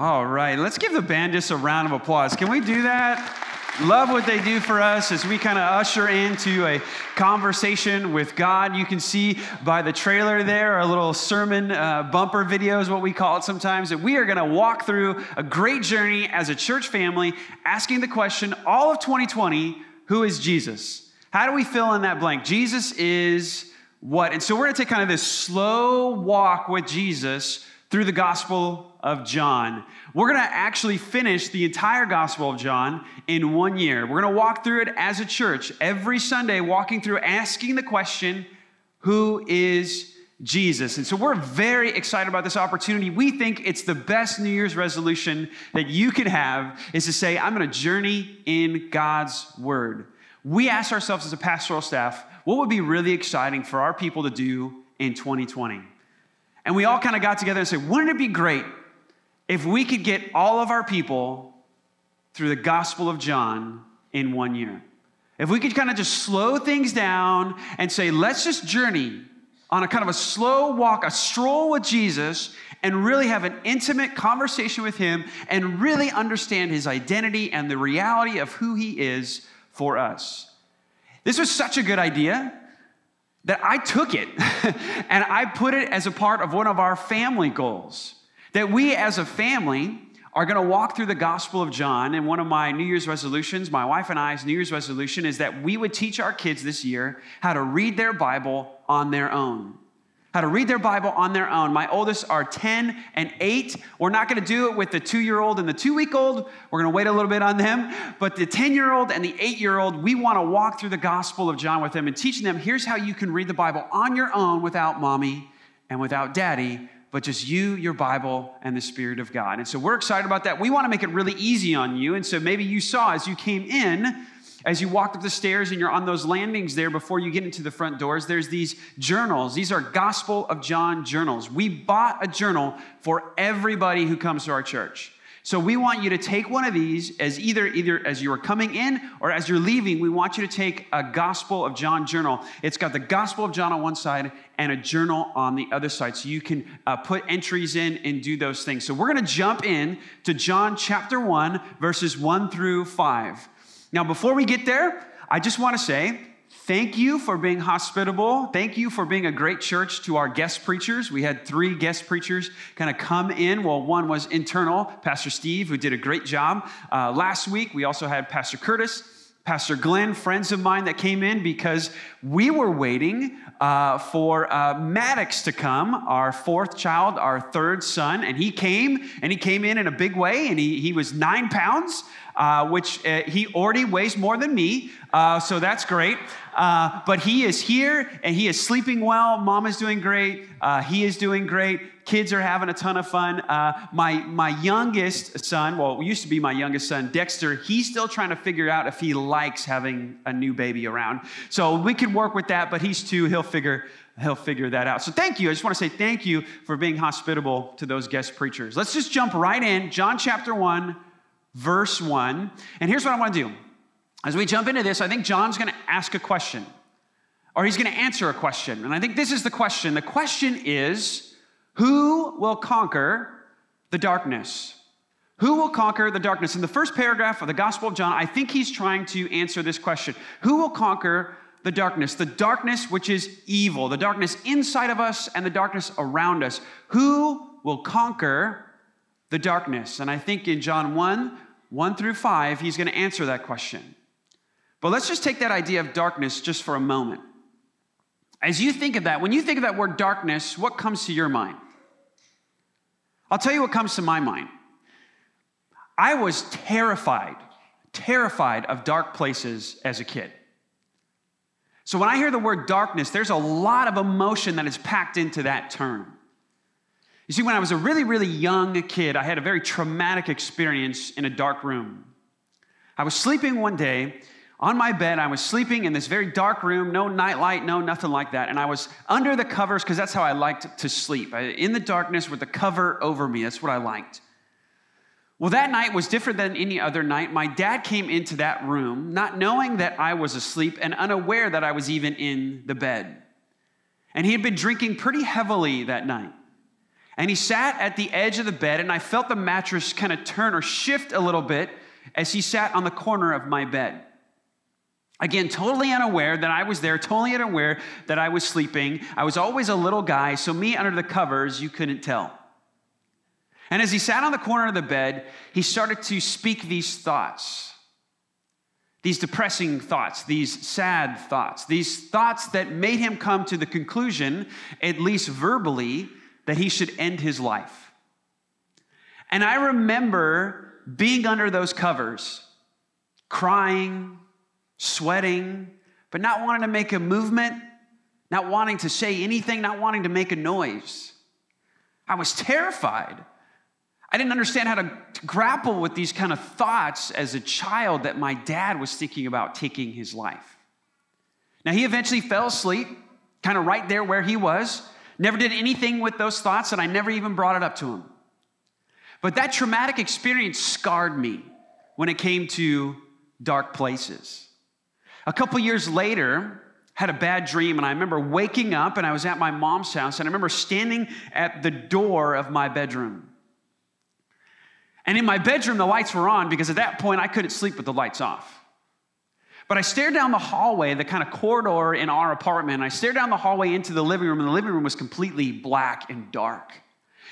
All right, let's give the band just a round of applause. Can we do that? Love what they do for us as we kind of usher into a conversation with God. You can see by the trailer there, our little sermon uh, bumper video is what we call it sometimes, that we are going to walk through a great journey as a church family, asking the question all of 2020 who is Jesus? How do we fill in that blank? Jesus is what? And so we're going to take kind of this slow walk with Jesus through the Gospel of John. We're going to actually finish the entire Gospel of John in one year. We're going to walk through it as a church every Sunday, walking through, asking the question, Who is Jesus? And so we're very excited about this opportunity. We think it's the best New Year's resolution that you can have is to say, I'm going to journey in God's Word. We asked ourselves as a pastoral staff, what would be really exciting for our people to do in 2020? And we all kind of got together and said, wouldn't it be great if we could get all of our people through the Gospel of John in one year? If we could kind of just slow things down and say, let's just journey on a kind of a slow walk, a stroll with Jesus, and really have an intimate conversation with Him and really understand His identity and the reality of who He is for us. This was such a good idea that I took it and I put it as a part of one of our family goals. That we as a family are going to walk through the Gospel of John. And one of my New Year's resolutions, my wife and I's New Year's resolution, is that we would teach our kids this year how to read their Bible on their own how to read their Bible on their own. My oldest are 10 and 8. We're not going to do it with the two year old and the two week old. We're going to wait a little bit on them. But the 10 year old and the 8 year old, we want to walk through the Gospel of John with them and teaching them here's how you can read the Bible on your own without mommy and without daddy, but just you, your Bible, and the Spirit of God. And so we're excited about that. We want to make it really easy on you. And so maybe you saw as you came in, as you walked up the stairs and you're on those landings there before you get into the front doors, there's these journals. These are Gospel of John journals. We bought a journal for everybody who comes to our church. So we want you to take one of these as either either as you are coming in or as you're leaving. We want you to take a Gospel of John journal. It's got the Gospel of John on one side and a journal on the other side, so you can uh, put entries in and do those things. So we're going to jump in to John chapter one, verses one through five. Now, before we get there, I just want to say thank you for being hospitable. Thank you for being a great church to our guest preachers. We had three guest preachers kind of come in. Well, one was internal, Pastor Steve, who did a great job. Uh, last week, we also had Pastor Curtis. Pastor Glenn, friends of mine that came in because we were waiting uh, for uh, Maddox to come, our fourth child, our third son, and he came, and he came in in a big way, and he, he was nine pounds uh, which uh, he already weighs more than me, uh, so that's great. Uh, but he is here and he is sleeping well. Mom is doing great. Uh, he is doing great. Kids are having a ton of fun. Uh, my, my youngest son, well, it used to be my youngest son, Dexter, he's still trying to figure out if he likes having a new baby around. So we could work with that, but he's two. He'll figure, he'll figure that out. So thank you. I just want to say thank you for being hospitable to those guest preachers. Let's just jump right in. John chapter 1 verse 1. And here's what I want to do. As we jump into this, I think John's going to ask a question, or he's going to answer a question. And I think this is the question. The question is Who will conquer the darkness? Who will conquer the darkness? In the first paragraph of the Gospel of John, I think he's trying to answer this question Who will conquer the darkness? The darkness which is evil, the darkness inside of us and the darkness around us. Who will conquer the darkness? And I think in John 1, 1 through 5, he's going to answer that question. But let's just take that idea of darkness just for a moment. As you think of that, when you think of that word darkness, what comes to your mind? I'll tell you what comes to my mind. I was terrified, terrified of dark places as a kid. So when I hear the word darkness, there's a lot of emotion that is packed into that term. You see, when I was a really, really young kid, I had a very traumatic experience in a dark room. I was sleeping one day on my bed. I was sleeping in this very dark room, no nightlight, no nothing like that. And I was under the covers because that's how I liked to sleep. in the darkness with the cover over me. That's what I liked. Well, that night was different than any other night. My dad came into that room, not knowing that I was asleep and unaware that I was even in the bed. And he had been drinking pretty heavily that night. And he sat at the edge of the bed, and I felt the mattress kind of turn or shift a little bit as he sat on the corner of my bed. Again, totally unaware that I was there, totally unaware that I was sleeping. I was always a little guy, so me under the covers, you couldn't tell. And as he sat on the corner of the bed, he started to speak these thoughts, these depressing thoughts, these sad thoughts, these thoughts that made him come to the conclusion, at least verbally, that he should end his life. And I remember being under those covers, crying, sweating, but not wanting to make a movement, not wanting to say anything, not wanting to make a noise. I was terrified. I didn't understand how to, grapple with these kind of thoughts as a child that my dad was thinking about taking his life. Now, he eventually fell asleep, kind of right there where he was, never did anything with those thoughts, and I never even brought it up to him. But that traumatic experience scarred me when it came to dark places. A couple years later, had a bad dream and I remember waking up and I was at my mom's house and I remember standing at the door of my bedroom. And in my bedroom, the lights were on because at that point I couldn't sleep with the lights off. But I stared down the hallway, the kind of corridor in our apartment. I stared down the hallway into the living room, and the living room was completely black and dark.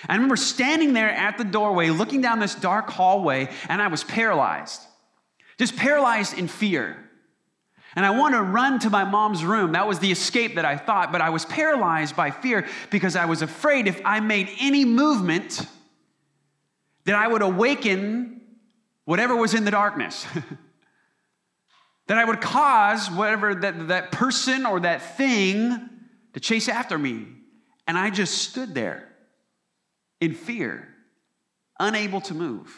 I remember standing there at the doorway, looking down this dark hallway, and I was paralyzed. Just paralyzed in fear. And I want to run to my mom's room. That was the escape that I thought, but I was paralyzed by fear because I was afraid if I made any movement, that I would awaken whatever was in the darkness. that I would cause whatever that, that person or that thing to chase after me. And I just stood there in fear, unable to move.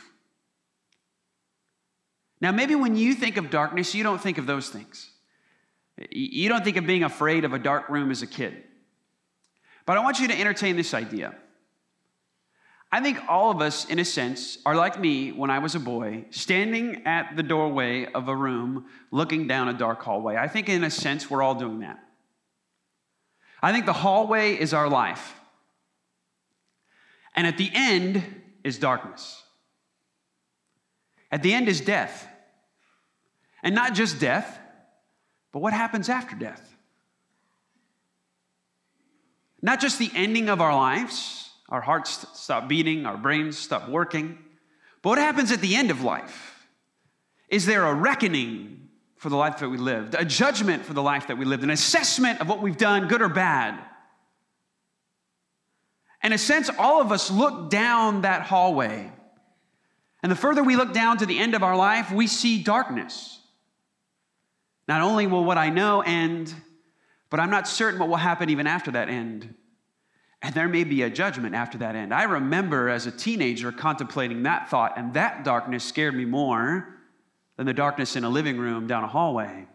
Now, maybe when you think of darkness, you don't think of those things. You don't think of being afraid of a dark room as a kid. But I want you to entertain this idea. I think all of us, in a sense, are like me when I was a boy, standing at the doorway of a room, looking down a dark hallway. I think, in a sense, we're all doing that. I think the hallway is our life. And at the end is darkness. At the end is death. And not just death, but what happens after death? Not just the ending of our lives, our hearts stop beating, our brains stop working, but what happens at the end of life? Is there a reckoning for the life that we lived, a judgment for the life that we lived, an assessment of what we've done, good or bad? In a sense, all of us look down that hallway. And the further we look down to the end of our life, we see darkness. Not only will what I know end, but I'm not certain what will happen even after that end. And there may be a judgment after that end. I remember as a teenager contemplating that thought, and that darkness scared me more than the darkness in a living room down a hallway.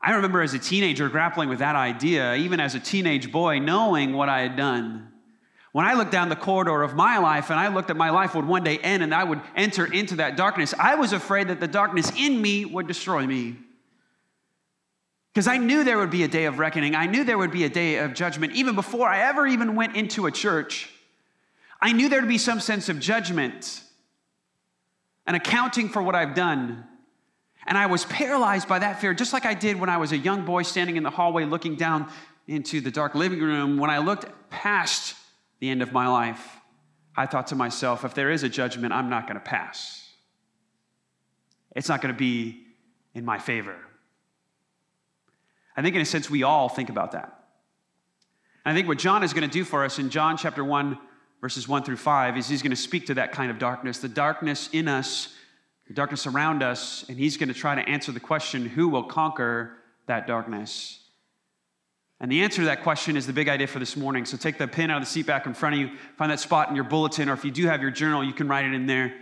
I remember as a teenager grappling with that idea, even as a teenage boy, knowing what I had done. When I looked down the corridor of my life and I looked at my life would one day end and I would enter into that darkness, I was afraid that the darkness in me would destroy me. Because I knew there would be a day of reckoning. I knew there would be a day of judgment. Even before I ever even went into a church, I knew there would be some sense of judgment and accounting for what I've done. And I was paralyzed by that fear, just like I did when I was a young boy standing in the hallway looking down into the dark living room. When I looked past the end of my life, I thought to myself, if there is a judgment, I'm not going to pass. It's not going to be in my favor. I think, in a sense, we all think about that. And I think what John is going to do for us in John chapter 1, verses 1 through 5, is he's going to speak to that kind of darkness, the darkness in us, the darkness around us, and he's going to try to answer the question who will conquer that darkness? And the answer to that question is the big idea for this morning. So take the pen out of the seat back in front of you, find that spot in your bulletin, or if you do have your journal, you can write it in there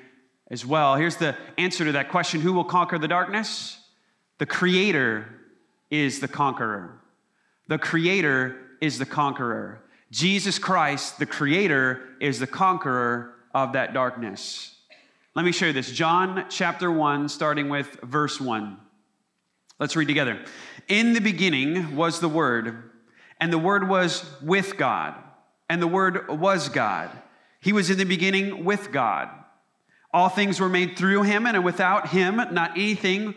as well. Here's the answer to that question Who will conquer the darkness? The Creator is the conqueror. The Creator is the conqueror. Jesus Christ, the Creator, is the conqueror of that darkness. Let me show you this. John chapter 1, starting with verse 1. Let's read together. In the beginning was the Word and the Word was with God, and the Word was God. He was in the beginning with God. All things were made through him, and without him, not anything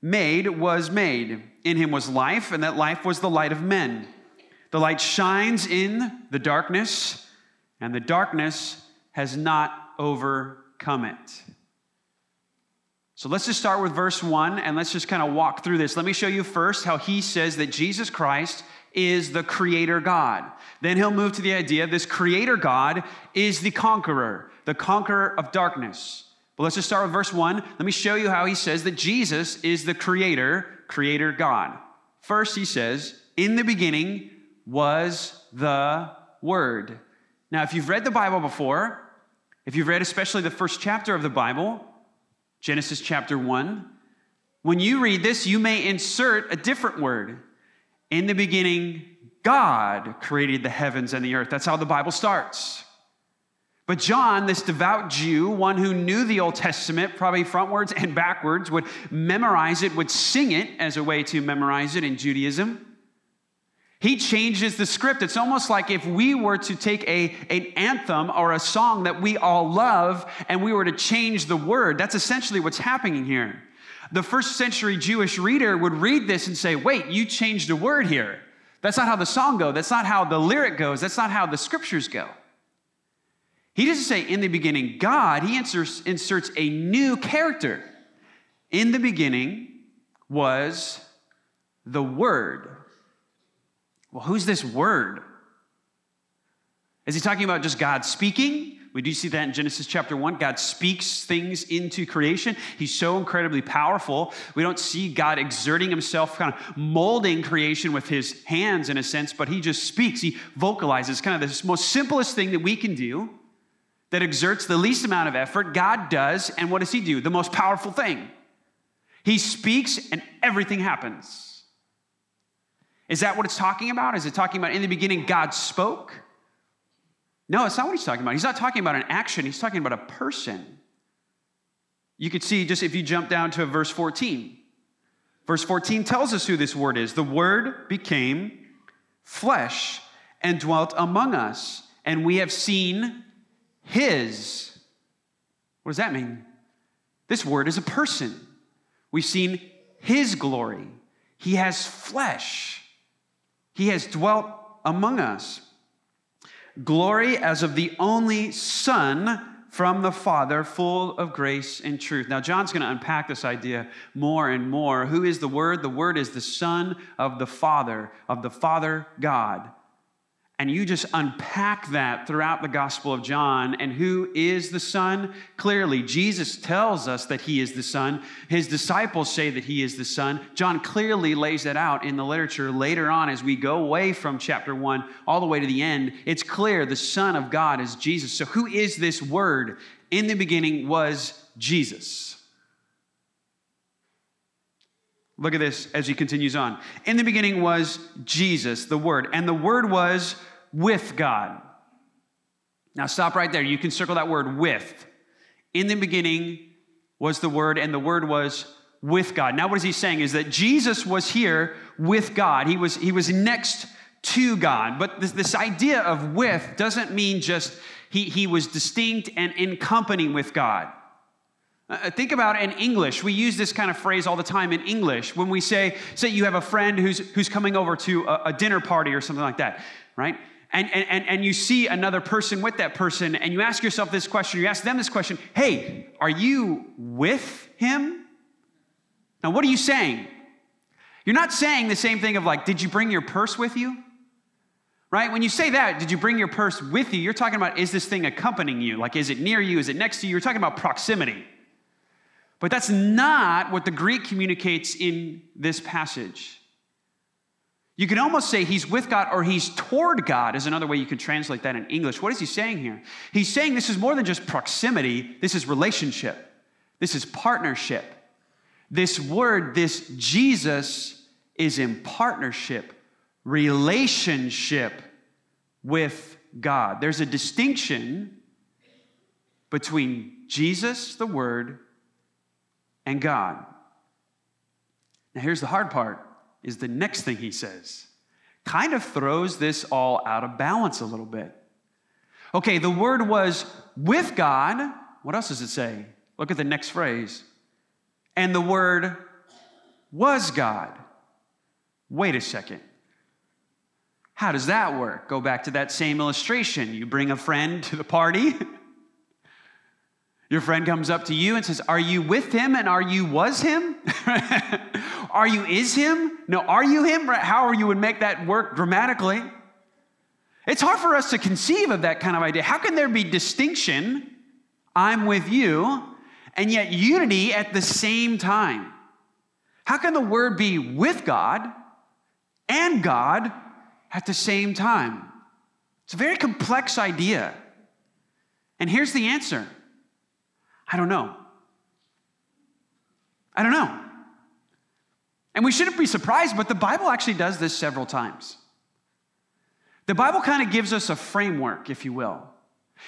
made was made. In him was life, and that life was the light of men. The light shines in the darkness, and the darkness has not overcome it. So let's just start with verse 1 and let's just kind of walk through this. Let me show you first how he says that Jesus Christ is the creator God. Then he'll move to the idea this creator God is the conqueror, the conqueror of darkness. But let's just start with verse 1. Let me show you how he says that Jesus is the creator, creator God. First, he says, In the beginning was the Word. Now, if you've read the Bible before, if you've read especially the first chapter of the Bible, Genesis chapter 1. When you read this, you may insert a different word. In the beginning, God created the heavens and the earth. That's how the Bible starts. But John, this devout Jew, one who knew the Old Testament probably frontwards and backwards, would memorize it, would sing it as a way to memorize it in Judaism. He changes the script. It's almost like if we were to take a, an anthem or a song that we all love and we were to change the word. That's essentially what's happening here. The first century Jewish reader would read this and say, wait, you changed a word here. That's not how the song goes. That's not how the lyric goes. That's not how the scriptures go. He doesn't say in the beginning God, he inserts, inserts a new character. In the beginning was the Word. Well, who's this word? Is he talking about just God speaking? We do see that in Genesis chapter 1. God speaks things into creation. He's so incredibly powerful. We don't see God exerting himself, kind of molding creation with his hands in a sense, but he just speaks. He vocalizes kind of the most simplest thing that we can do that exerts the least amount of effort. God does. And what does he do? The most powerful thing. He speaks and everything happens. Is that what it's talking about? Is it talking about in the beginning God spoke? No, it's not what he's talking about. He's not talking about an action, he's talking about a person. You could see just if you jump down to verse 14. Verse 14 tells us who this word is. The word became flesh and dwelt among us, and we have seen his. What does that mean? This word is a person. We've seen his glory. He has flesh. He has dwelt among us. Glory as of the only Son from the Father, full of grace and truth. Now, John's going to unpack this idea more and more. Who is the Word? The Word is the Son of the Father, of the Father God and you just unpack that throughout the Gospel of John. And who is the Son? Clearly, Jesus tells us that He is the Son. His disciples say that He is the Son. John clearly lays that out in the literature later on as we go away from chapter 1 all the way to the end. It's clear the Son of God is Jesus. So, who is this Word? In the beginning was Jesus. Look at this as he continues on. In the beginning was Jesus, the Word, and the Word was with God. Now, stop right there. You can circle that word with. In the beginning was the Word, and the Word was with God. Now, what is he saying is that Jesus was here with God, he was, he was next to God. But this, this idea of with doesn't mean just he, he was distinct and in company with God. Uh, think about in English. We use this kind of phrase all the time in English when we say, say you have a friend who's, who's coming over to a, a dinner party or something like that, right? And, and, and you see another person with that person, and you ask yourself this question, you ask them this question Hey, are you with him? Now, what are you saying? You're not saying the same thing of like, Did you bring your purse with you? Right? When you say that, did you bring your purse with you? You're talking about, is this thing accompanying you? Like, is it near you? Is it next to you? You're talking about proximity. But that's not what the Greek communicates in this passage. You can almost say he's with God or he's toward God, is another way you could translate that in English. What is he saying here? He's saying this is more than just proximity, this is relationship, this is partnership. This word, this Jesus, is in partnership, relationship with God. There's a distinction between Jesus, the Word, and God. Now, here's the hard part is the next thing he says kind of throws this all out of balance a little bit. Okay, the word was with God. What else does it say? Look at the next phrase. And the word was God. Wait a second. How does that work? Go back to that same illustration. You bring a friend to the party. Your friend comes up to you and says, Are you with him and are you was him? are you is him? No, are you him? How are you would make that work grammatically? It's hard for us to conceive of that kind of idea. How can there be distinction, I'm with you, and yet unity at the same time? How can the word be with God and God at the same time? It's a very complex idea. And here's the answer I don't know. I don't know. And we shouldn't be surprised, but the Bible actually does this several times. The Bible kind of gives us a framework, if you will.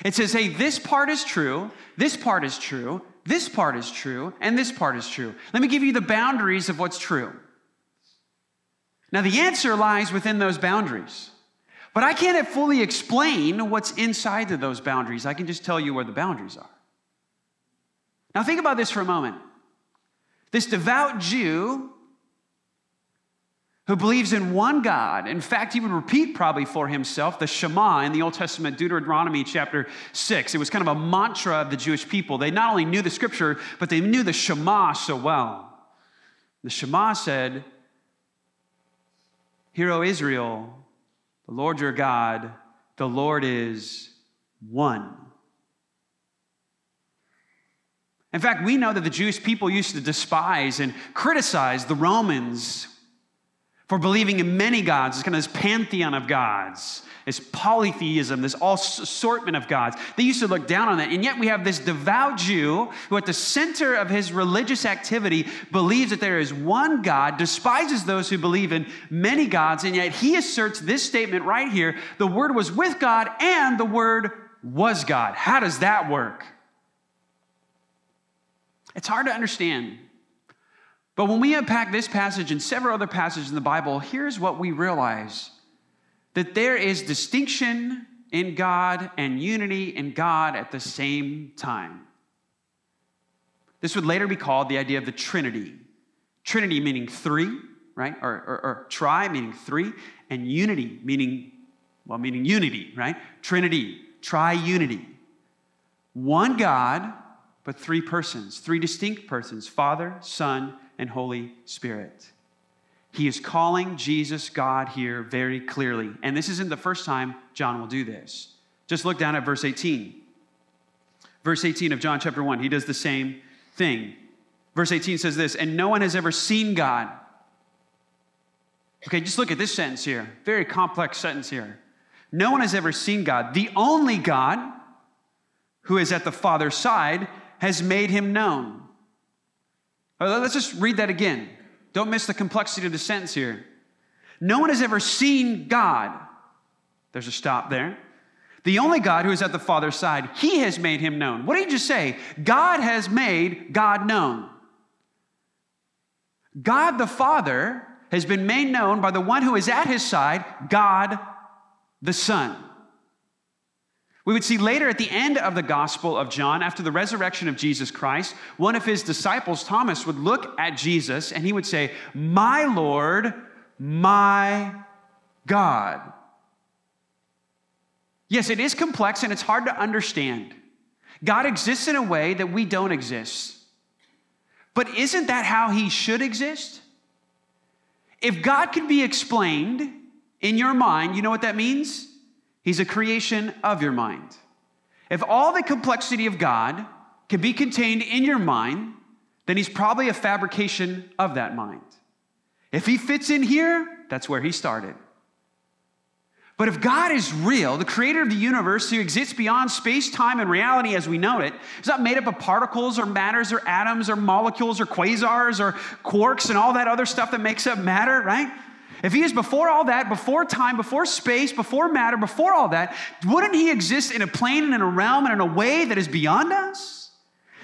It says, hey, this part is true, this part is true, this part is true, and this part is true. Let me give you the boundaries of what's true. Now, the answer lies within those boundaries. But I can't fully explain what's inside of those boundaries. I can just tell you where the boundaries are. Now, think about this for a moment. This devout Jew who believes in one God. In fact, he would repeat probably for himself the Shema in the Old Testament, Deuteronomy chapter 6. It was kind of a mantra of the Jewish people. They not only knew the scripture, but they knew the Shema so well. The Shema said, Hear, O Israel, the Lord your God, the Lord is one. In fact, we know that the Jewish people used to despise and criticize the Romans for believing in many gods. It's kind of this pantheon of gods, this polytheism, this all assortment of gods. They used to look down on that. And yet we have this devout Jew who, at the center of his religious activity, believes that there is one God, despises those who believe in many gods, and yet he asserts this statement right here the Word was with God and the Word was God. How does that work? It's hard to understand. But when we unpack this passage and several other passages in the Bible, here's what we realize that there is distinction in God and unity in God at the same time. This would later be called the idea of the Trinity. Trinity meaning three, right? Or, or, or tri meaning three, and unity meaning, well, meaning unity, right? Trinity, tri-unity. One God but three persons, three distinct persons Father, Son, and Holy Spirit. He is calling Jesus God here very clearly. And this isn't the first time John will do this. Just look down at verse 18. Verse 18 of John chapter 1, he does the same thing. Verse 18 says this, and no one has ever seen God. Okay, just look at this sentence here. Very complex sentence here. No one has ever seen God. The only God who is at the Father's side has made him known. Uh, let's just read that again. Don't miss the complexity of the sentence here. No one has ever seen God. There's a stop there. The only God who is at the Father's side, he has made him known. What did he just say? God has made God known. God the Father has been made known by the one who is at his side, God the Son. We would see later at the end of the Gospel of John, after the resurrection of Jesus Christ, one of his disciples, Thomas, would look at Jesus and he would say, My Lord, my God. Yes, it is complex and it's hard to understand. God exists in a way that we don't exist. But isn't that how he should exist? If God can be explained in your mind, you know what that means? He's a creation of your mind. If all the complexity of God can be contained in your mind, then he's probably a fabrication of that mind. If he fits in here, that's where he started. But if God is real, the creator of the universe who exists beyond space, time, and reality as we know it, is not made up of particles or matters or atoms or molecules or quasars or quarks and all that other stuff that makes up matter, right? If he is before all that, before time, before space, before matter, before all that, wouldn't he exist in a plane and in a realm and in a way that is beyond us?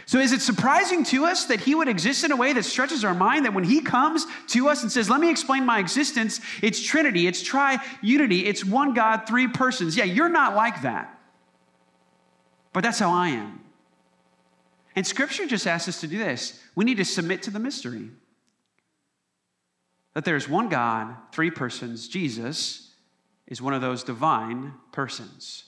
So, is it surprising to us that he would exist in a way that stretches our mind? That when he comes to us and says, Let me explain my existence, it's Trinity, it's tri unity, it's one God, three persons. Yeah, you're not like that. But that's how I am. And scripture just asks us to do this we need to submit to the mystery that there's one God, three persons. Jesus is one of those divine persons.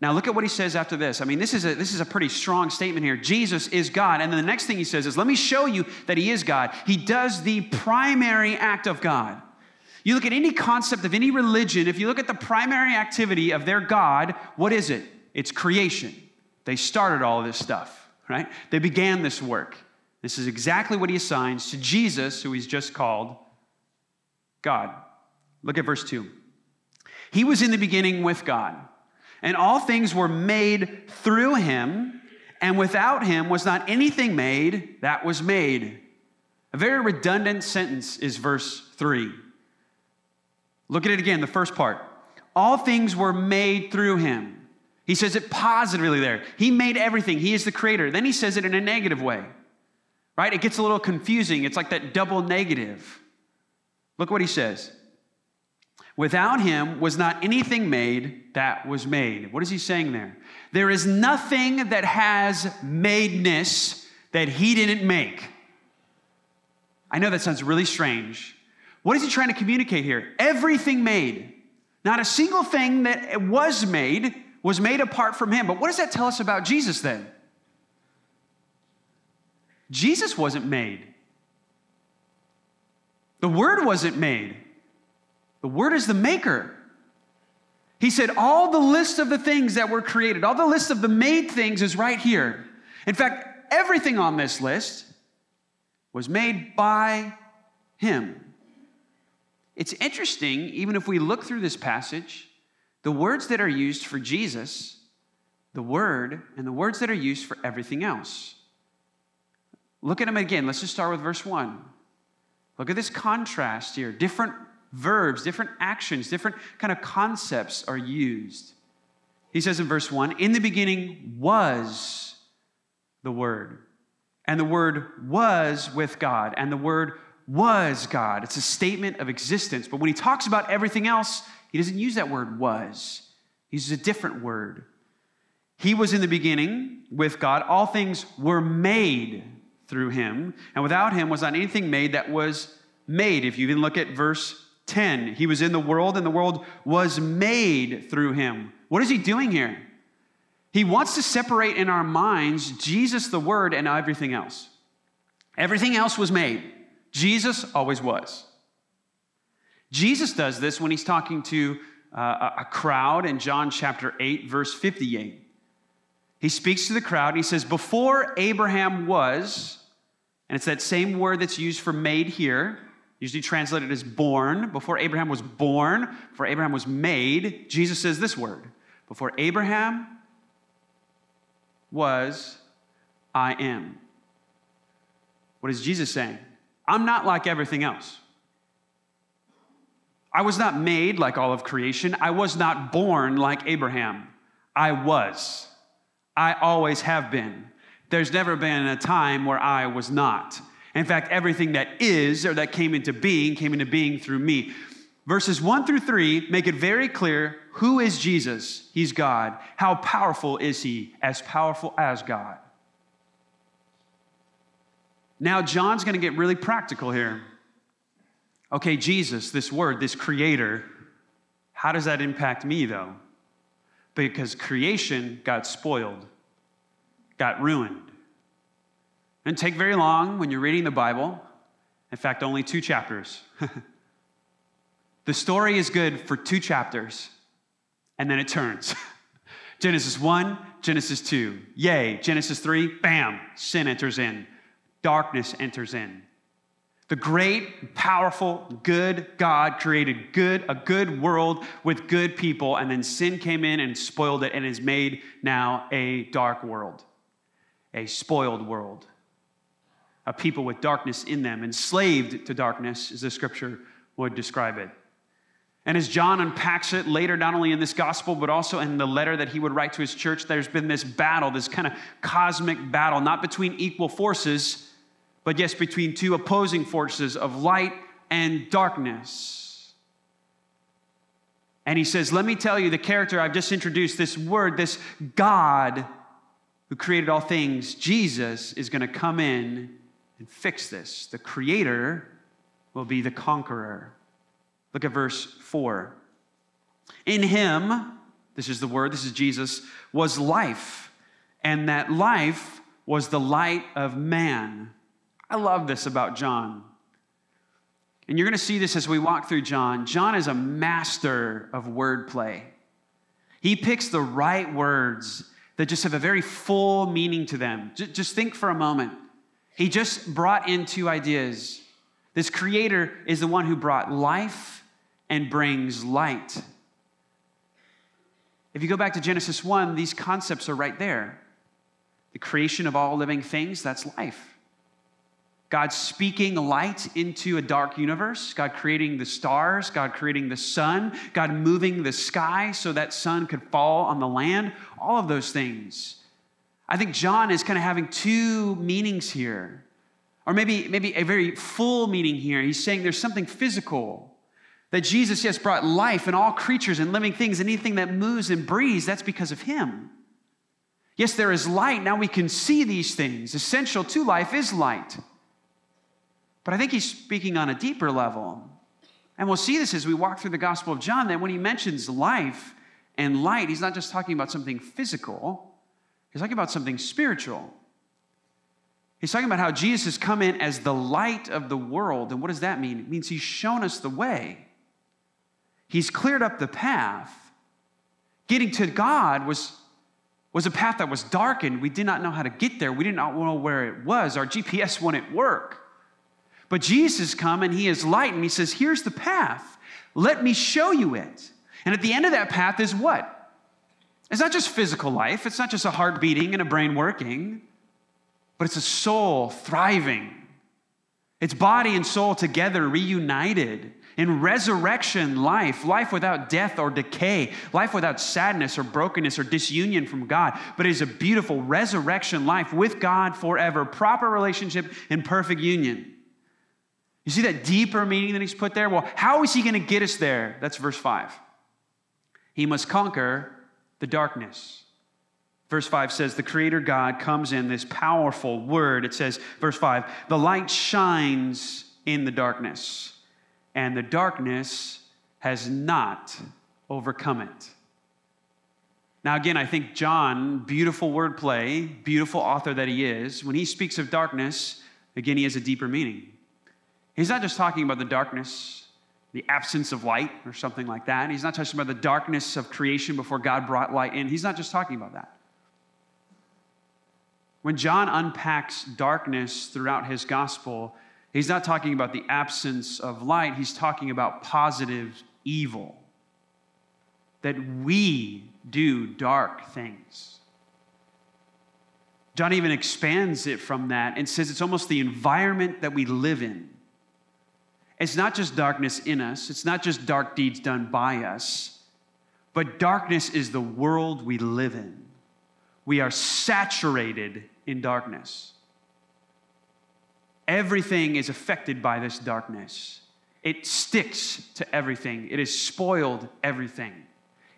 Now, look at what he says after this. I mean, this is, a, this is a pretty strong statement here. Jesus is God. And then the next thing he says is, Let me show you that he is God. He does the primary act of God. You look at any concept of any religion, if you look at the primary activity of their God, what is it? It's creation. They started all this stuff, right? They began this work. This is exactly what he assigns to Jesus, who he's just called God. Look at verse 2. He was in the beginning with God. And all things were made through him, and without him was not anything made that was made. A very redundant sentence is verse 3. Look at it again, the first part. All things were made through him. He says it positively there. He made everything, he is the creator. Then he says it in a negative way, right? It gets a little confusing. It's like that double negative. Look what he says. Without him was not anything made that was made. What is he saying there? There is nothing that has madeness that he didn't make. I know that sounds really strange. What is he trying to communicate here? Everything made. Not a single thing that was made was made apart from him. But what does that tell us about Jesus then? Jesus wasn't made. The Word wasn't made. The Word is the maker. He said, All the list of the things that were created, all the list of the made things is right here. In fact, everything on this list was made by Him. It's interesting, even if we look through this passage, the words that are used for Jesus, the Word, and the words that are used for everything else. Look at them again. Let's just start with verse 1. Look at this contrast here. Different verbs, different actions, different kind of concepts are used. He says in verse 1 In the beginning was the Word, and the Word was with God, and the Word was God. It's a statement of existence. But when he talks about everything else, he doesn't use that word was, he uses a different word. He was in the beginning with God. All things were made through him, and without him was not anything made that was made. If you even look at verse 10. He was in the world, and the world was made through him. What is he doing here? He wants to separate in our minds Jesus, the Word, and everything else. Everything else was made. Jesus always was. Jesus does this when he's talking to uh, a crowd in John chapter 8, verse 58. He speaks to the crowd and he says, Before Abraham was, and it's that same word that's used for made here, usually translated as born. Before Abraham was born, before Abraham was made, Jesus says this word Before Abraham was, I am. What is Jesus saying? I'm not like everything else. I was not made like all of creation. I was not born like Abraham. I was. I always have been. There's never been a time where I was not. In fact, everything that is or that came into being came into being through me. Verses 1 through 3 make it very clear who is Jesus? He's God. How powerful is he? As powerful as God. Now, John's going to get really practical here. Okay, Jesus, this word, this creator, how does that impact me though? Because creation got spoiled, got ruined. Doesn't take very long when you're reading the Bible. In fact, only two chapters. the story is good for two chapters, and then it turns. Genesis 1, Genesis 2. Yay. Genesis 3, bam, sin enters in, darkness enters in. The great, powerful, good God created good, a good world with good people, and then sin came in and spoiled it and has made now a dark world, a spoiled world a people with darkness in them, enslaved to darkness, as the scripture would describe it. And as John unpacks it later, not only in this gospel, but also in the letter that he would write to his church, there's been this battle, this kind of cosmic battle, not between equal forces, but yes, between two opposing forces of light and darkness. And he says, Let me tell you the character I've just introduced, this word, this God who created all things, Jesus, is going to come in and fix this. The creator will be the conqueror. Look at verse 4. In him, this is the word, this is Jesus, was life, and that life was the light of man. I love this about John. And you're going to see this as we walk through John. John is a master of wordplay. He picks the right words that just have a very full meaning to them. Just think for a moment. He just brought in two ideas. This creator is the one who brought life and brings light. If you go back to Genesis 1, these concepts are right there. The creation of all living things, that's life. God speaking light into a dark universe, God creating the stars, God creating the sun, God moving the sky so that sun could fall on the land, all of those things. I think John is kind of having two meanings here, or maybe, maybe a very full meaning here. He's saying there's something physical that Jesus, yes, brought life in all creatures and living things, anything that moves and breathes, that's because of him. Yes, there is light. Now we can see these things. Essential to life is light. But I think he's speaking on a deeper level. And we'll see this as we walk through the Gospel of John that when he mentions life and light, he's not just talking about something physical, he's talking about something spiritual. He's talking about how Jesus has come in as the light of the world. And what does that mean? It means he's shown us the way. He's cleared up the path. Getting to God was, was a path that was darkened. We did not know how to get there. We did not know where it was. Our GPS wouldn't work. But Jesus come and he is light and he says, Here's the path. Let me show you it. And at the end of that path is what? It's not just physical life, it's not just a heart beating and a brain working, but it's a soul thriving. It's body and soul together, reunited in resurrection life, life without death or decay, life without sadness or brokenness or disunion from God, but it is a beautiful resurrection life with God forever, proper relationship and perfect union. You see that deeper meaning that he's put there? Well, how is he going to get us there? That's verse 5. He must conquer the darkness. Verse 5 says, The Creator God comes in this powerful word. It says, verse 5, the light shines in the darkness and the darkness has not overcome it. Now, again, I think John, beautiful wordplay, beautiful author that he is, when he speaks of darkness, again, he has a deeper meaning. He's not just talking about the darkness, the absence of light, or something like that. He's not talking about the darkness of creation before God brought light in. He's not just talking about that. When John unpacks darkness throughout his gospel, He's not talking about the absence of light, he's talking about positive evil. That we do dark things. John even expands it from that and says it's almost the environment that we live in. It's not just darkness in us, it's not just dark deeds done by us, but darkness is the world we live in. We are saturated in darkness. Everything is affected by this darkness. It sticks to everything, it has spoiled everything.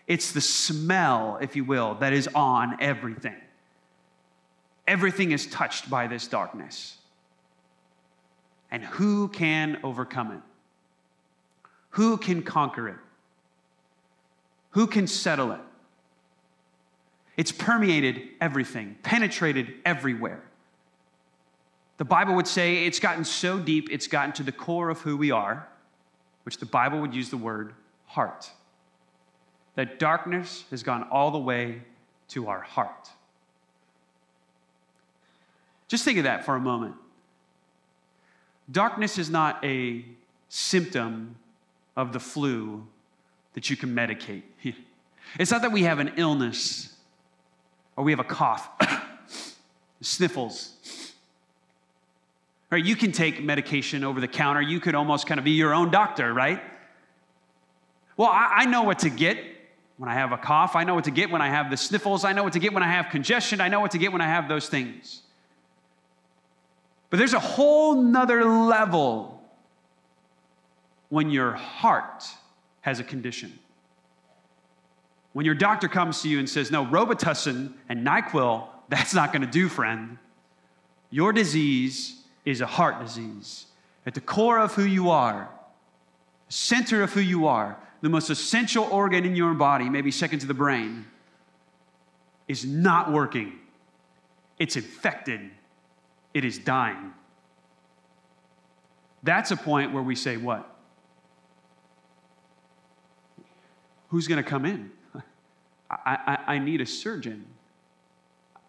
It's the smell, if you will, that is on everything. Everything is touched by this darkness. And who can overcome it? Who can conquer it? Who can settle it? It's permeated everything, penetrated everywhere. The Bible would say it's gotten so deep, it's gotten to the core of who we are, which the Bible would use the word heart. That darkness has gone all the way to our heart. Just think of that for a moment. Darkness is not a symptom of the flu that you can medicate. It's not that we have an illness or we have a cough, sniffles, Right? You can take medication over the counter. You could almost kind of be your own doctor, right? Well, I, I know what to get when I have a cough. I know what to get when I have the sniffles. I know what to get when I have congestion. I know what to get when I have those things. But there's a whole nother level when your heart has a condition. When your doctor comes to you and says, no, Robitussin and NyQuil, that's not going to do, friend. Your disease is a heart disease. At the core of who you are, center of who you are, the most essential organ in your body, maybe second to the brain, is not working. It's infected. It is dying. That's a point where we say, What? Who's going to come in? I, I, I need a surgeon.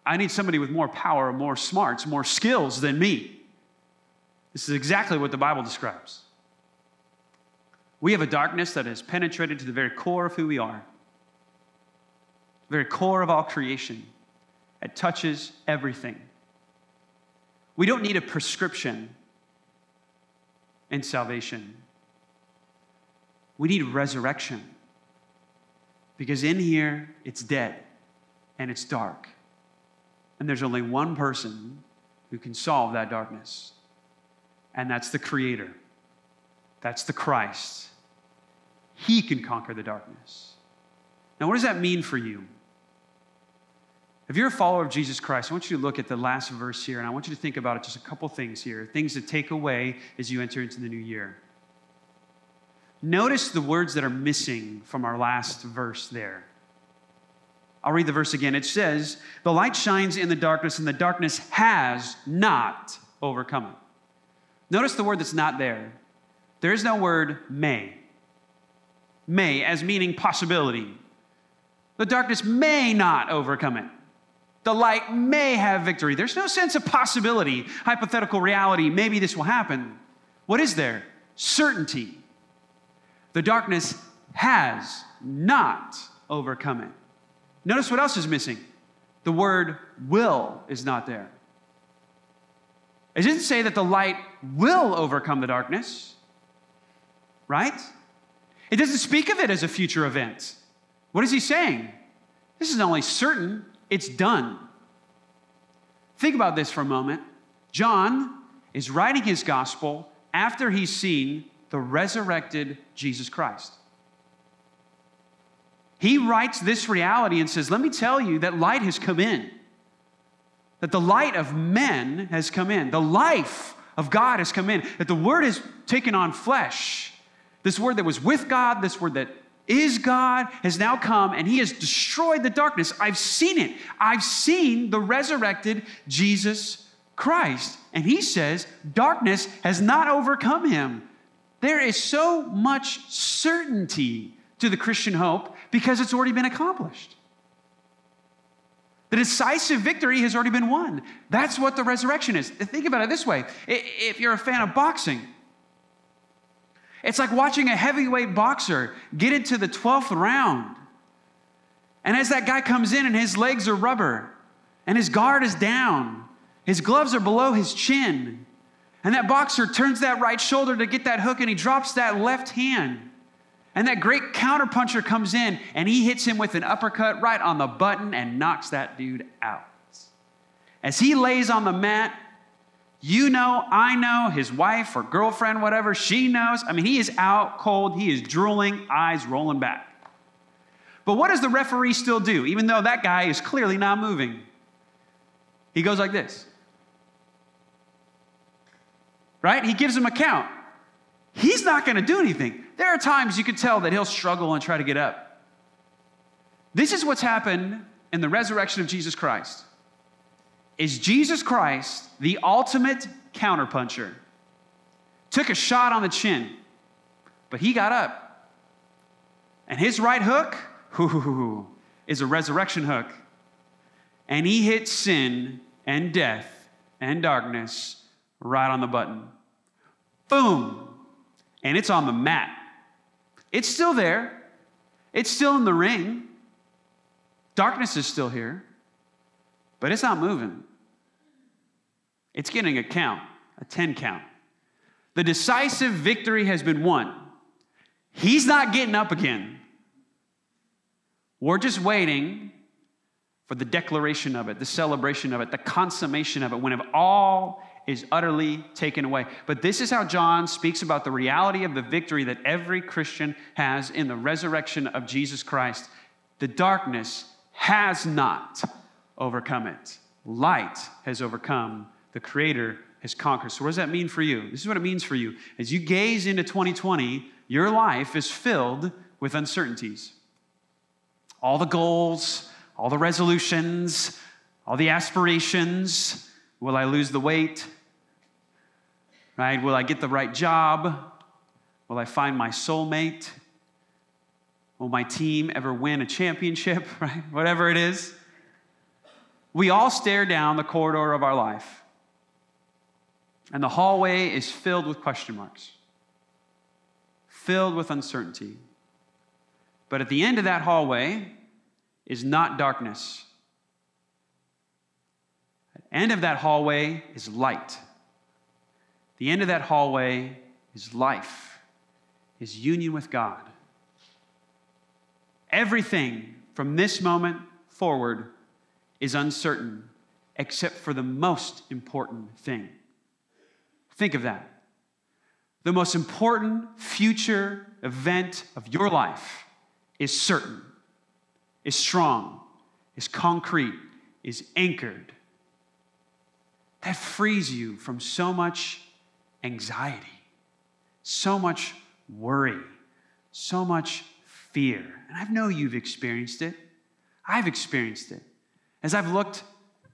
I need somebody with more power, more smarts, more skills than me. This is exactly what the Bible describes. We have a darkness that has penetrated to the very core of who we are, the very core of all creation. It touches everything. We don't need a prescription in salvation. We need resurrection. Because in here, it's dead and it's dark. And there's only one person who can solve that darkness, and that's the Creator. That's the Christ. He can conquer the darkness. Now, what does that mean for you? If you're a follower of Jesus Christ, I want you to look at the last verse here, and I want you to think about it, just a couple things here, things to take away as you enter into the new year. Notice the words that are missing from our last verse there. I'll read the verse again. It says, The light shines in the darkness, and the darkness has not overcome it. Notice the word that's not there. There is no word may. May, as meaning possibility. The darkness may not overcome it. The light may have victory. There's no sense of possibility, hypothetical reality. Maybe this will happen. What is there? Certainty. The darkness has not overcome it. Notice what else is missing. The word will is not there. It doesn't say that the light will overcome the darkness, right? It doesn't speak of it as a future event. What is he saying? This is not only certain, it's done. Think about this for a moment. John is writing his gospel after he's seen the resurrected Jesus Christ. He writes this reality and says, Let me tell you that light has come in, that the light of men has come in, the life of God has come in, that the word has taken on flesh. This word that was with God, this word that is God, has now come and he has destroyed the darkness. I've seen it. I've seen the resurrected Jesus Christ. And he says, darkness has not overcome him. There is so much certainty to the Christian hope because it's already been accomplished. The decisive victory has already been won. That's what the resurrection is. Think about it this way if you're a fan of boxing, it's like watching a heavyweight boxer get into the 12th round. And as that guy comes in and his legs are rubber and his guard is down, his gloves are below his chin, and that boxer turns that right shoulder to get that hook and he drops that left hand. And that great counterpuncher comes in and he hits him with an uppercut right on the button and knocks that dude out. As he lays on the mat, you know, I know, his wife or girlfriend, whatever, she knows. I mean, he is out cold, he is drooling, eyes rolling back. But what does the referee still do, even though that guy is clearly not moving? He goes like this right? He gives him a count. He's not going to do anything. There are times you could tell that he'll struggle and try to get up. This is what's happened in the resurrection of Jesus Christ. Is Jesus Christ the ultimate counterpuncher? Took a shot on the chin, but he got up. And his right hook is a resurrection hook. And he hit sin and death and darkness right on the button. Boom. And it's on the mat. It's still there, it's still in the ring. Darkness is still here, but it's not moving. It's getting a count, a 10 count. The decisive victory has been won. He's not getting up again. We're just waiting for the declaration of it, the celebration of it, the consummation of it, when it all is utterly taken away. But this is how John speaks about the reality of the victory that every Christian has in the resurrection of Jesus Christ. The darkness has not overcome it, light has overcome, the Creator has conquered. So, what does that mean for you? This is what it means for you. As you gaze into 2020, your life is filled with uncertainties. All the goals, all the resolutions, all the aspirations. Will I lose the weight? Right? Will I get the right job? Will I find my soulmate? Will my team ever win a championship? Right? Whatever it is. We all stare down the corridor of our life, and the hallway is filled with question marks, filled with uncertainty. But at the end of that hallway is not darkness. At the end of that hallway is light. The end of that hallway is life, is union with God. Everything from this moment forward is uncertain except for the most important thing. Think of that. The most important future event of your life is certain, is strong, is concrete, is anchored. That frees you from so much anxiety, so much worry, so much fear. And I know you've experienced it. I've experienced it. As I've looked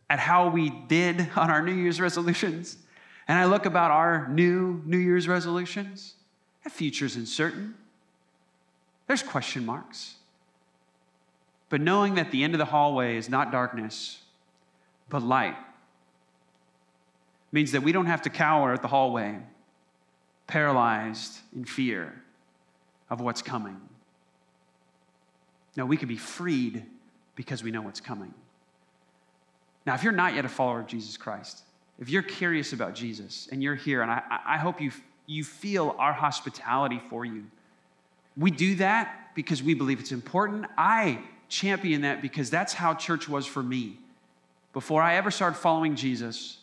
at how we did on our New Year's resolutions, and I look about our new New Year's resolutions, that future's uncertain. There's question marks. But knowing that the end of the hallway is not darkness, but light, means that we don't have to cower at the hallway, paralyzed in fear of what's coming. No, we can be freed because we know what's coming. Now, if you're not yet a follower of Jesus Christ, if you're curious about Jesus and you're here, and I, I hope you, you feel our hospitality for you, we do that because we believe it's important. I champion that because that's how church was for me. Before I ever started following Jesus,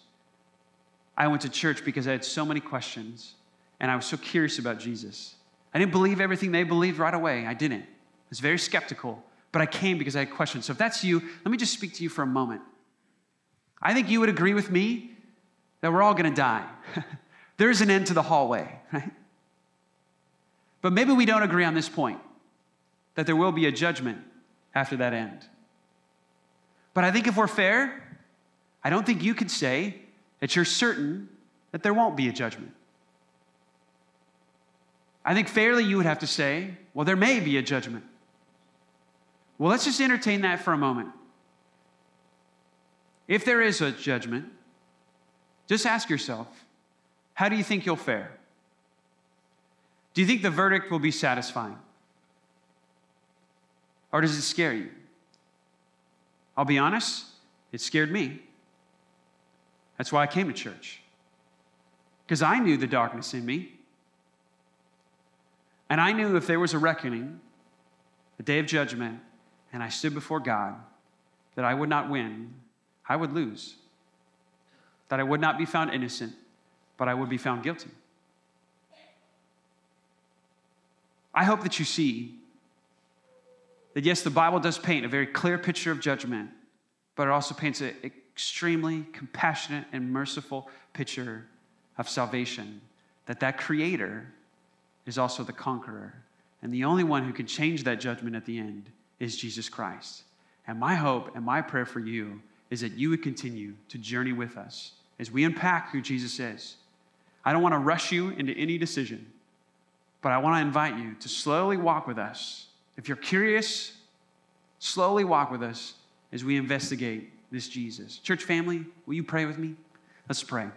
I went to church because I had so many questions and I was so curious about Jesus. I didn't believe everything they believed right away. I didn't. I was very skeptical, but I came because I had questions. So if that's you, let me just speak to you for a moment. I think you would agree with me that we're all going to die. There's an end to the hallway, right? But maybe we don't agree on this point that there will be a judgment after that end. But I think if we're fair, I don't think you could say that you're certain that there won't be a judgment. I think fairly you would have to say, well, there may be a judgment. Well, let's just entertain that for a moment. If there is a judgment, just ask yourself how do you think you'll fare? Do you think the verdict will be satisfying? Or does it scare you? I'll be honest, it scared me. That's why I came to church. Because I knew the darkness in me. And I knew if there was a reckoning, a day of judgment, and I stood before God, that I would not win, I would lose. That I would not be found innocent, but I would be found guilty. I hope that you see that yes, the Bible does paint a very clear picture of judgment, but it also paints an extremely compassionate and merciful picture of salvation. That that creator is also the conqueror. And the only one who can change that judgment at the end is Jesus Christ. And my hope and my prayer for you is that you would continue to journey with us as we unpack who Jesus is. I don't want to rush you into any decision, but I want to invite you to slowly walk with us. If you're curious, slowly walk with us as we investigate this Jesus. Church family, will you pray with me? Let's pray.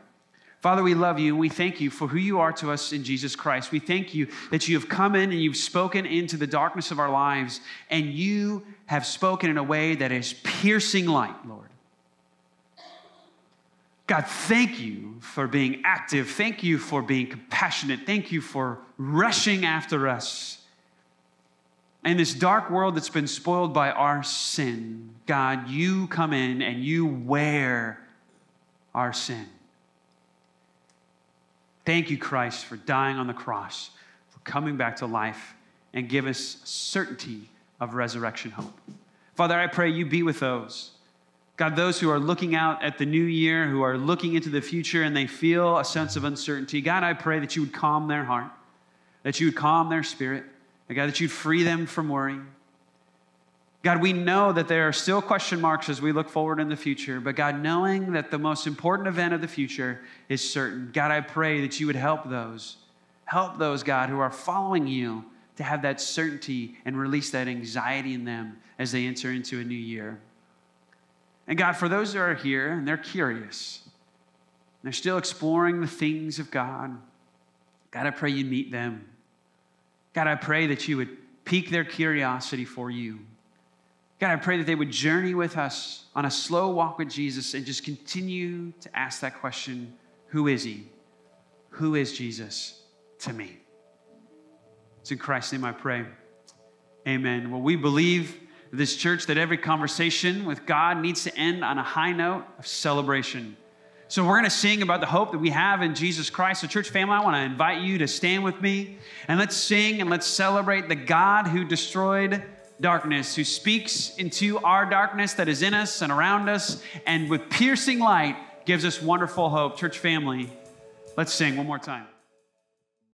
Father, we love you and we thank you for who you are to us in Jesus Christ. We thank you that you have come in and you've spoken into the darkness of our lives and you have spoken in a way that is piercing light, Lord. God, thank you for being active. Thank you for being compassionate. Thank you for rushing after us in this dark world that's been spoiled by our sin, God, you come in and you wear our sin. Thank you, Christ, for dying on the cross, for coming back to life, and give us certainty of resurrection hope. Father, I pray you be with those. God, those who are looking out at the new year, who are looking into the future, and they feel a sense of uncertainty, God, I pray that you would calm their heart, that you would calm their spirit, God, that you'd free them from worry. God, we know that there are still question marks as we look forward in the future, but God, knowing that the most important event of the future is certain, God, I pray that you would help those, help those, God, who are following you to have that certainty and release that anxiety in them as they enter into a new year. And God, for those that are here and they're curious, they're still exploring the things of God, God, I pray you meet them. God, I pray that you would pique their curiosity for you. God, I pray that they would journey with us on a slow walk with Jesus and just continue to ask that question Who is He? Who is Jesus to me? It's in Christ's name I pray. Amen. Well, we believe this church that every conversation with God needs to end on a high note of celebration. So we're going to sing about the hope that we have in Jesus Christ. So, church family, I want to invite you to stand with me and let's sing and let's celebrate the God who destroyed darkness, who speaks into our darkness that is in us and around us, and with piercing light gives us wonderful hope. Church family, let's sing one more time.